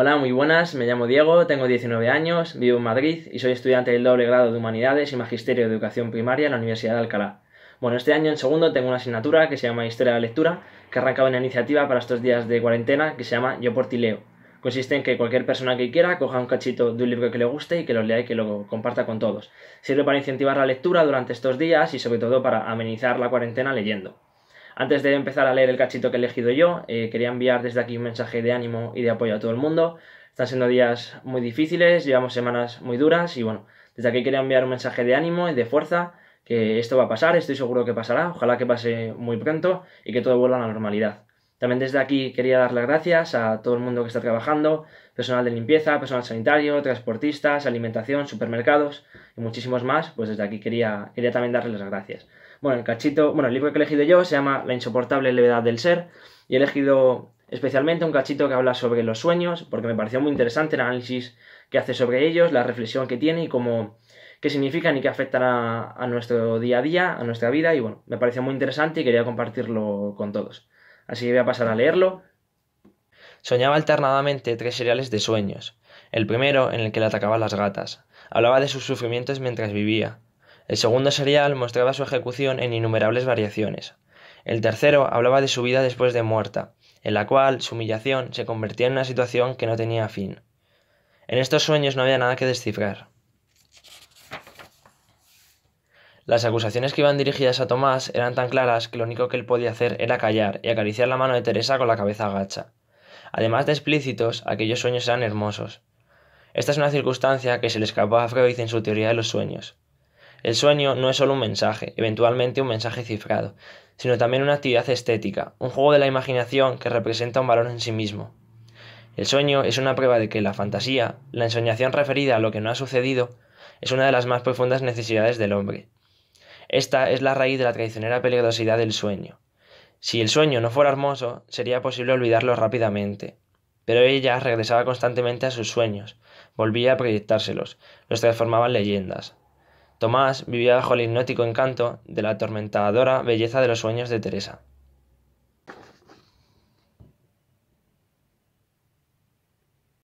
Hola, muy buenas, me llamo Diego, tengo 19 años, vivo en Madrid y soy estudiante del doble grado de Humanidades y Magisterio de Educación Primaria en la Universidad de Alcalá. Bueno, este año en segundo tengo una asignatura que se llama Historia de la Lectura, que ha arrancado una iniciativa para estos días de cuarentena que se llama Yo por ti leo. Consiste en que cualquier persona que quiera coja un cachito de un libro que le guste y que lo lea y que lo comparta con todos. Sirve para incentivar la lectura durante estos días y sobre todo para amenizar la cuarentena leyendo. Antes de empezar a leer el cachito que he elegido yo, eh, quería enviar desde aquí un mensaje de ánimo y de apoyo a todo el mundo. Están siendo días muy difíciles, llevamos semanas muy duras y bueno, desde aquí quería enviar un mensaje de ánimo y de fuerza que esto va a pasar, estoy seguro que pasará, ojalá que pase muy pronto y que todo vuelva a la normalidad. También desde aquí quería dar las gracias a todo el mundo que está trabajando, personal de limpieza, personal sanitario, transportistas, alimentación, supermercados y muchísimos más, pues desde aquí quería, quería también darles las gracias. Bueno, el cachito, bueno, el libro que he elegido yo se llama La insoportable levedad del ser y he elegido especialmente un cachito que habla sobre los sueños, porque me pareció muy interesante el análisis que hace sobre ellos, la reflexión que tiene y cómo qué significan y qué afectan a, nuestro día a día, a nuestra vida, y bueno, me pareció muy interesante y quería compartirlo con todos. Así que voy a pasar a leerlo. Soñaba alternadamente tres seriales de sueños. El primero, en el que le atacaban las gatas. Hablaba de sus sufrimientos mientras vivía. El segundo serial mostraba su ejecución en innumerables variaciones. El tercero hablaba de su vida después de muerta, en la cual su humillación se convertía en una situación que no tenía fin. En estos sueños no había nada que descifrar. Las acusaciones que iban dirigidas a Tomás eran tan claras que lo único que él podía hacer era callar y acariciar la mano de Teresa con la cabeza agacha. Además de explícitos, aquellos sueños eran hermosos. Esta es una circunstancia que se le escapó a Freud en su teoría de los sueños. El sueño no es solo un mensaje, eventualmente un mensaje cifrado, sino también una actividad estética, un juego de la imaginación que representa un valor en sí mismo. El sueño es una prueba de que la fantasía, la ensoñación referida a lo que no ha sucedido, es una de las más profundas necesidades del hombre. Esta es la raíz de la traicionera peligrosidad del sueño. Si el sueño no fuera hermoso, sería posible olvidarlo rápidamente. Pero ella regresaba constantemente a sus sueños, volvía a proyectárselos, los transformaba en leyendas. Tomás vivía bajo el hipnótico encanto de la atormentadora belleza de los sueños de Teresa.